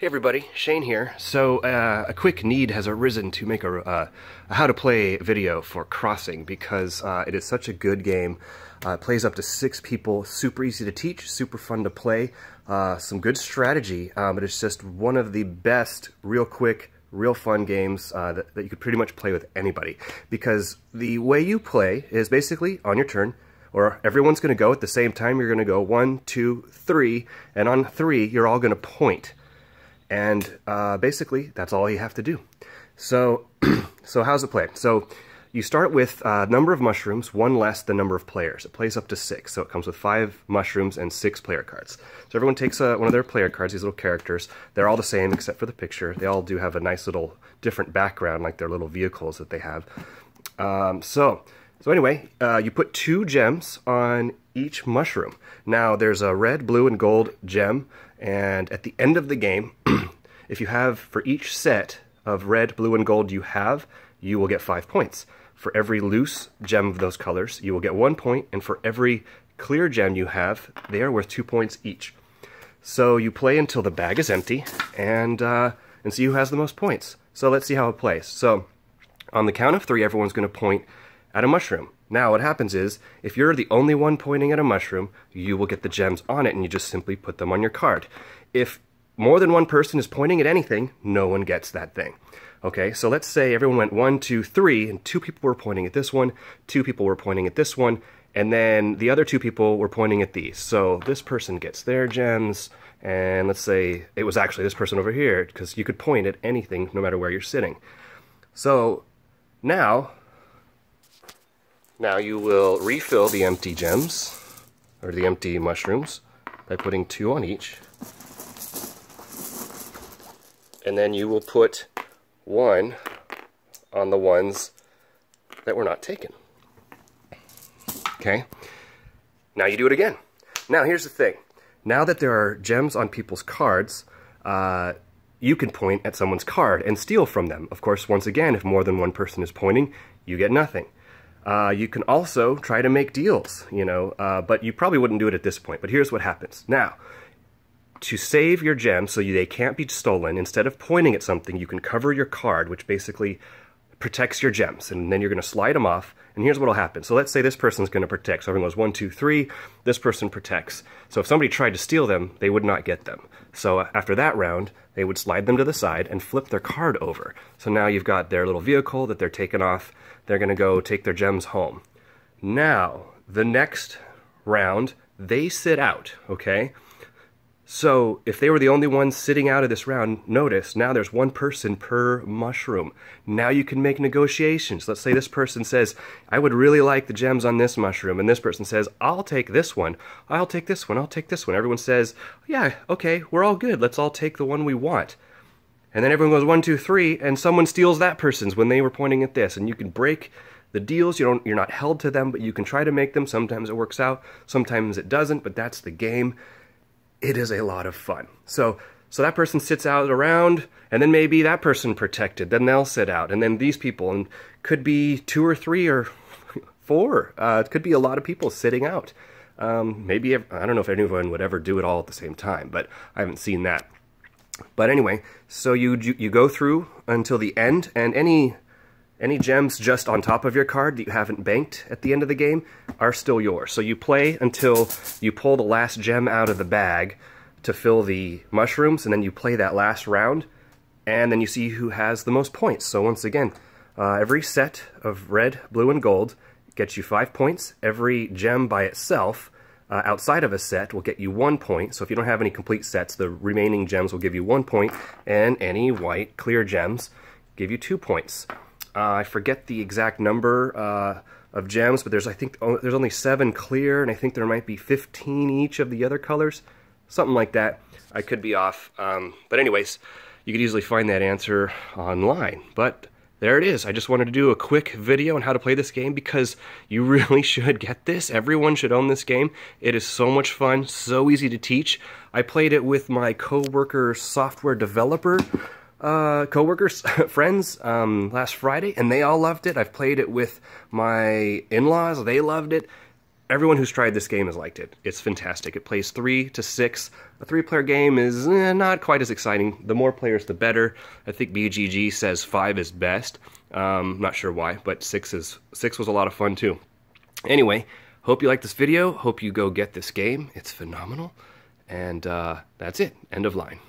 Hey everybody, Shane here. So uh, a quick need has arisen to make a, uh, a how to play video for Crossing because uh, it is such a good game. Uh, it plays up to six people, super easy to teach, super fun to play, uh, some good strategy, um, but it's just one of the best, real quick, real fun games that, that you could pretty much play with anybody. Because the way you play is basically on your turn, or everyone's going to go at the same time. You're going to go one, two, three, and on three, you're all going to point. And uh, basically, that's all you have to do. So, so how's it play? So you start with a uh, number of mushrooms, one less than number of players. It plays up to six, so it comes with five mushrooms and six player cards. So everyone takes uh, one of their player cards, these little characters. They're all the same except for the picture. They all do have a nice little different background, like their little vehicles that they have. Um, so, so anyway, uh, you put two gems on each mushroom. Now there's a red, blue, and gold gem, and at the end of the game, if you have for each set of red, blue, and gold you have, you will get five points. For every loose gem of those colors, you will get one point, and for every clear gem you have, they are worth two points each. So you play until the bag is empty, and uh, and see who has the most points. So let's see how it plays. So on the count of three, everyone's going to point at a mushroom. Now what happens is, if you're the only one pointing at a mushroom, you will get the gems on it and you just simply put them on your card. If more than one person is pointing at anything, no one gets that thing. Okay, so let's say everyone went one, two, three, and two people were pointing at this one, two people were pointing at this one, and then the other two people were pointing at these. So this person gets their gems, and let's say it was actually this person over here, because you could point at anything no matter where you're sitting. So now now you will refill the empty gems, or the empty mushrooms, by putting two on each. And then you will put one on the ones that were not taken. Okay? Now you do it again. Now here's the thing. Now that there are gems on people's cards, uh, you can point at someone's card and steal from them. Of course, once again, if more than one person is pointing, you get nothing. Uh, you can also try to make deals, you know, uh, but you probably wouldn't do it at this point. But here's what happens. Now, to save your gems so they can't be stolen, instead of pointing at something, you can cover your card, which basically protects your gems. And then you're going to slide them off. And here's what will happen. So let's say this person's going to protect. So everyone goes one, two, three. This person protects. So if somebody tried to steal them, they would not get them. So uh, after that round, they would slide them to the side and flip their card over. So now you've got their little vehicle that they're taking off. They're going to go take their gems home. Now, the next round, they sit out, okay? So if they were the only ones sitting out of this round, notice now there's one person per mushroom. Now you can make negotiations. Let's say this person says, I would really like the gems on this mushroom. And this person says, I'll take this one. I'll take this one. I'll take this one. Everyone says, yeah, okay, we're all good. Let's all take the one we want. And then everyone goes one, two, three, and someone steals that person's when they were pointing at this. And you can break the deals. You don't, you're not held to them, but you can try to make them. Sometimes it works out. Sometimes it doesn't, but that's the game it is a lot of fun. So so that person sits out around, and then maybe that person protected. Then they'll sit out, and then these people, and could be two or three or four. Uh, it could be a lot of people sitting out. Um, maybe I don't know if anyone would ever do it all at the same time, but I haven't seen that. But anyway, so you you go through until the end, and any any gems just on top of your card that you haven't banked at the end of the game are still yours. So you play until you pull the last gem out of the bag to fill the mushrooms, and then you play that last round, and then you see who has the most points. So once again, uh, every set of red, blue, and gold gets you five points. Every gem by itself uh, outside of a set will get you one point. So if you don't have any complete sets, the remaining gems will give you one point, and any white clear gems give you two points. Uh, I forget the exact number uh, of gems, but there's I think there's only seven clear, and I think there might be 15 each of the other colors, something like that. I could be off, um, but anyways, you could easily find that answer online. But there it is. I just wanted to do a quick video on how to play this game because you really should get this. Everyone should own this game. It is so much fun, so easy to teach. I played it with my co-worker software developer uh, coworkers, friends, um, last Friday, and they all loved it. I've played it with my in-laws; they loved it. everyone who's tried this game has liked it. It's fantastic. It plays three to six. A three-player game is eh, not quite as exciting. The more players, the better. I think BGG says five is best. Um, not sure why, but six is six was a lot of fun too. Anyway, hope you like this video. Hope you go get this game. It's phenomenal. And uh, that's it. End of line.